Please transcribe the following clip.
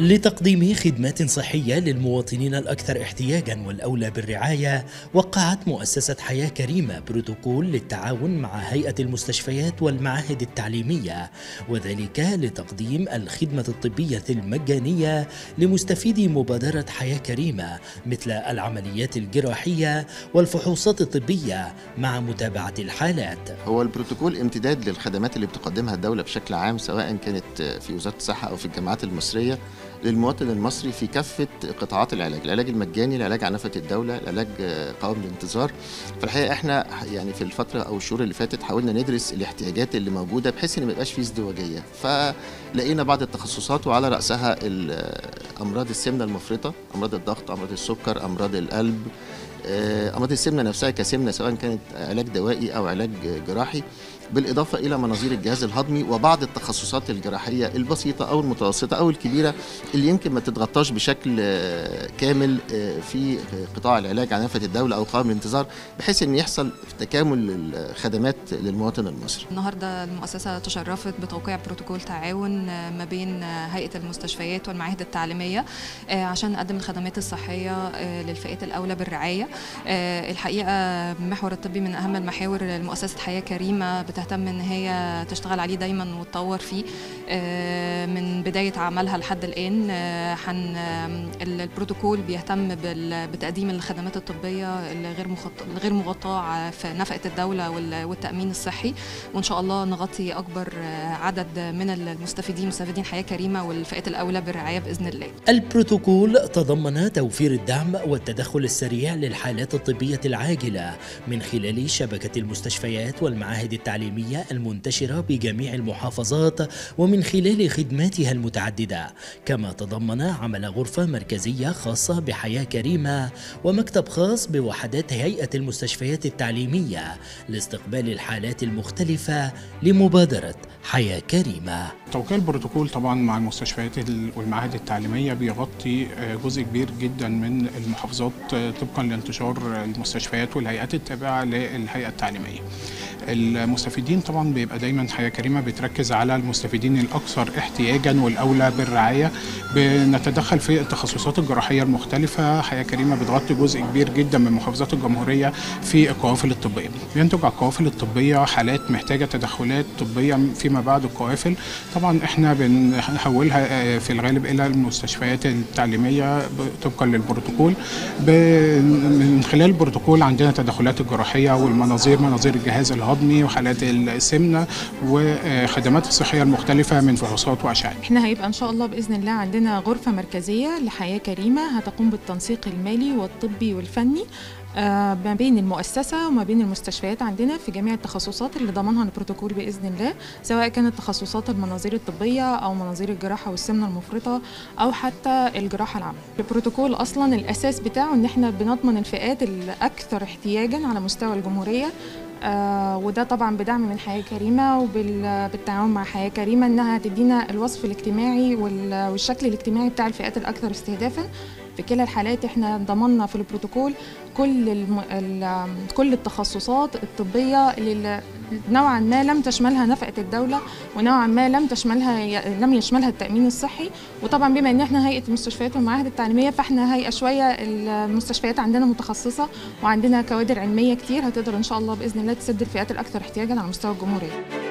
لتقديم خدمات صحية للمواطنين الأكثر احتياجا والأولى بالرعاية وقعت مؤسسة حياة كريمة بروتوكول للتعاون مع هيئة المستشفيات والمعاهد التعليمية وذلك لتقديم الخدمة الطبية المجانية لمستفيدي مبادرة حياة كريمة مثل العمليات الجراحية والفحوصات الطبية مع متابعة الحالات. هو البروتوكول امتداد للخدمات اللي بتقدمها الدولة بشكل عام سواء كانت في وزارة الصحة أو في الجامعات المصرية للمواطن المصري في كافة قطاعات العلاج العلاج المجاني العلاج على نفقة الدولة العلاج قوام الانتظار. فالحقيقة إحنا يعني في الفترة أو الشهور اللي فاتت حاولنا ندرس الاحتياجات اللي موجودة بحيث إن ما يبقاش فيه ازدواجية. فلقينا بعض التخصصات وعلى رأسها أمراض السمنة المفرطة أمراض الضغط أمراض السكر أمراض القلب أمراض السمنة نفسها كسمنة سواء كانت علاج دوائي أو علاج جراحي. بالإضافة إلى مناظير الجهاز الهضمي وبعض التخصصات الجراحية البسيطة أو المتوسطة أو الكبيرة اللي يمكن ما تتغطاش بشكل كامل في قطاع العلاج على نفقه الدولة أو قوام الانتظار بحيث إن يحصل تكامل الخدمات للمواطن المصري. النهارده المؤسسة تشرفت بتوقيع بروتوكول تعاون ما بين هيئة المستشفيات والمعاهد التعليمية عشان نقدم الخدمات الصحية للفئات الأولى بالرعاية. الحقيقة المحور الطبي من أهم المحاور لمؤسسة حياة كريمة بتهتم إن هي تشتغل عليه دايما وتطور فيه. من بداية عملها لحد الآن حن البروتوكول بيهتم بتقديم الخدمات الطبية الغير الغير مغطاة في نفقة الدولة والتأمين الصحي. وإن شاء الله نغطي أكبر عدد من المستفيدين مستفيدين حياة كريمة والفئات الأولى بالرعايه بإذن الله. البروتوكول تضمن توفير الدعم والتدخل السريع للحالات الطبية العاجلة من خلال شبكة المستشفيات والمعاهد التعليمية. المنتشرة بجميع المحافظات ومن خلال خدماتها المتعددة، كما تضمن عمل غرفة مركزية خاصة بحياة كريمة ومكتب خاص بوحدات هيئة المستشفيات التعليمية لاستقبال الحالات المختلفة لمبادرة حياة كريمة. توقيع البروتوكول طبعا مع المستشفيات والمعاهد التعليمية بيغطي جزء كبير جدا من المحافظات طبقا لانتشار المستشفيات والهيئات التابعة للهيئة التعليمية. المستفيدين طبعا بيبقى دايما حياه كريمة بتركز على المستفيدين الأكثر احتياجا والأولى بالرعاية. بنتدخل في التخصصات الجراحية المختلفة حياه كريمة بتغطي جزء كبير جدا من محافظات الجمهورية في القوافل الطبية. بينتج على القوافل الطبية حالات محتاجة تدخلات طبية فيما بعد القوافل طبعا إحنا بنحولها في الغالب إلى المستشفيات التعليمية طبقا للبروتوكول. من خلال البروتوكول عندنا تدخلات الجراحيه والمناظير مناظير الجهاز الهضمي وحالات السمنة وخدمات الصحيه المختلفه من فحوصات وأشعة. إحنا هيبقى إن شاء الله بإذن الله عندنا غرفة مركزية لحياة كريمة هتقوم بالتنسيق المالي والطبي والفني ما بين المؤسسة وما بين المستشفيات عندنا في جميع التخصصات اللي ضمنها البروتوكول بإذن الله سواء كانت تخصصات المناظير الطبية أو مناظير الجراحة والسمنة المفرطة أو حتى الجراحة العامة البروتوكول أصلا الأساس بتاعه إن إحنا بنضمن الفئات الأكثر احتياجا على مستوى الجمهورية آه وده طبعا بدعم من حياة كريمة وبالتعاون مع حياة كريمة إنها تدينا الوصف الاجتماعي والشكل الاجتماعي بتاع الفئات الأكثر استهدافا. في كلا الحالات إحنا ضمننا في البروتوكول كل الم... كل التخصصات الطبية اللي نوعا ما لم تشملها نفقة الدولة ونوعا ما لم تشملها لم يشملها التأمين الصحي. وطبعا بما إن إحنا هيئة المستشفيات والمعاهد التعليمية فإحنا هيئة شوية المستشفيات عندنا متخصصة وعندنا كوادر علمية كتير هتقدر إن شاء الله بإذن الله تسد الفئات الأكثر احتياجا على مستوى الجمهورية.